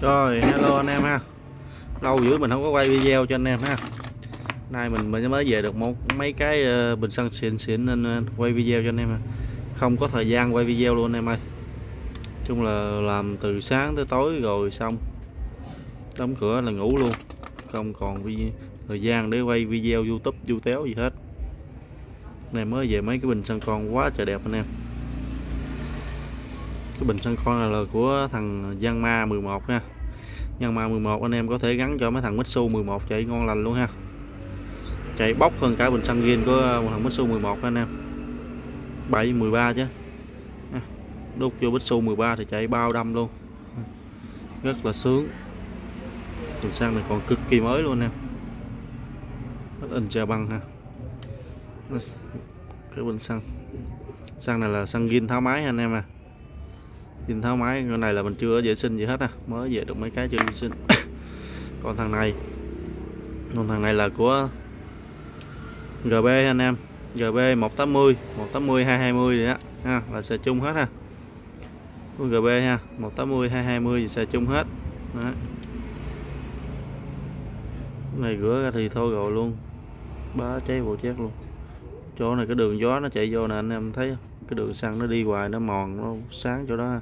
Rồi, hello anh em ha. Lâu dữ mình không có quay video cho anh em ha. Nay mình mới mới về được một mấy cái ờ, bình xăng xịn xịn nên ờ, quay video cho anh em ha. Không có thời gian quay video luôn anh em ơi. Chung là làm từ sáng tới tối rồi xong. Đóng cửa là ngủ luôn. Không còn thời gian để quay video, youtube, du téo gì hết. Này mới về mấy cái bình xăng con quá trời đẹp anh em cái bình xăng con này là của thằng Giang Ma 11 nha. Giang Ma 11 anh em có thể gắn cho mấy thằng Mitsu 11 chạy ngon lành luôn ha. Chạy bốc hơn cả bình xăng ghiên của một thằng Mitsu 11 anh em. 7 13 chứ. Đút vô Mitsu 13 thì chạy bao đâm luôn. Rất là sướng. Bình xăng này còn cực kỳ mới luôn anh em rất in trà băng ha. Cái bình xăng xăng này là xăng ghiên tháo máy anh em à. Nhìn tháo máy con này là mình chưa vệ sinh gì hết à. Mới về được mấy cái chưa vệ sinh. Còn thằng này. Còn thằng này là của GB anh em. GB 180 180 220 vậy á. Ha, là xe chung hết ha. Của GB ha 180 220 thì xe chung hết. Đó. Cái này rửa ra thì thôi rồi luôn. Bá cháy bộ chét luôn. Chỗ này cái đường gió nó chạy vô nè, anh em thấy không? cái đường xăng nó đi hoài, nó mòn, nó sáng chỗ đó ha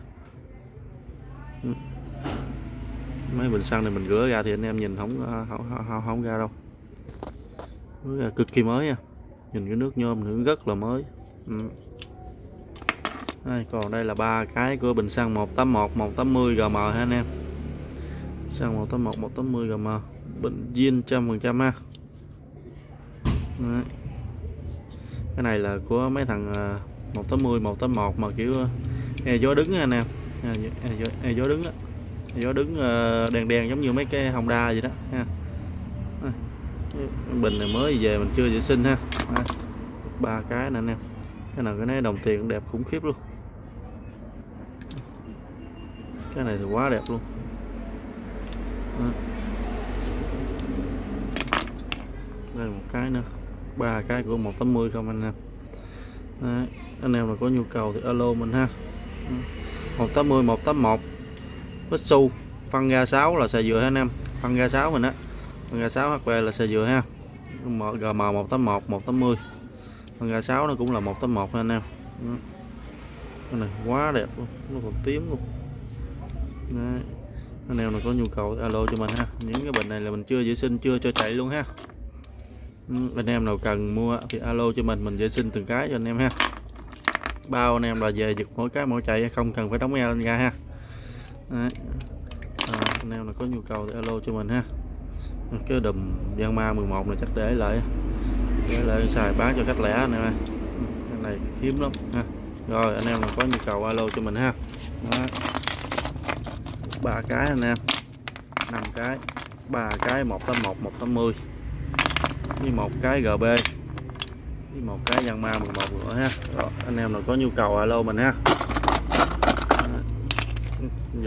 mấy bình xăng này mình rửa ra thì anh em nhìn không ờ, không không, không, ra đâu. Rửa ra cực kỳ mới nha. Nhìn cái nước nhôm nữa rất là mới. Ừ. đây, còn đây là ba cái của bình xăng 181 180 gm ha anh em? Xăng 181 180 gm bình zin trăm phần trăm ha. Đấy. cái này là của mấy thằng ờ, 180 181 mà kiểu e gió đứng á anh em e, gió, gió đứng đó, gió à, đứng ờ, đèn đèn giống như mấy cái hồng đa vậy đó ha. À, Bình này mới về mình chưa vệ sinh ha. À, ba cái nè anh em. Cái nào cái này đồng tiền cũng đẹp khủng khiếp luôn. Cái này thì quá đẹp luôn. Đó. đây một cái nữa. Ba cái của 180 không anh em. Đấy. anh em mà có nhu cầu thì alo mình ha. Ừ. 180 181 Mitsu phân ga 6 là xài dừa ha anh em? Phân ga 6 mình á. Phân ga 6 HP là xài dừa ha. GM 181 180 phân ga 6 nó cũng là 181 ha anh em. Cái này quá đẹp luôn, nó còn tím luôn. Đấy. anh em nào có nhu cầu alo cho mình ha. Những cái bình này là mình chưa vệ sinh, chưa cho chạy luôn ha. Anh em nào cần mua thì alo cho mình mình vệ sinh từng cái cho anh em ha bao anh em là về giật mỗi cái mỗi chạy không cần phải đóng e lên ra ha. Đấy. À, anh em nào có nhu cầu thì alo cho mình ha. Cái đùm Giang Ma 11 này chắc để lại để lại xài bán cho khách lẻ anh em ơi. Cái này hiếm lắm ha. Rồi anh em nào có nhu cầu alo cho mình ha. Ba cái anh em. Năm cái. Ba cái 181 180 với một cái GB với một cái Giang Ma 11 nữa ha. Đó, anh em nào có nhu cầu alo mình ha.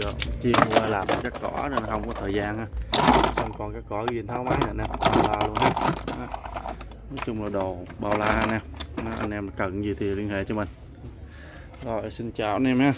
Giờ chiên qua làm cắt cỏ nên không có thời gian ha. Xong còn cái cỏ ghiền tháo máy này nè bao la luôn ha. Đó. nói chung là đồ bao la nè. Anh em cần gì thì liên hệ cho mình. Rồi xin chào anh em ha.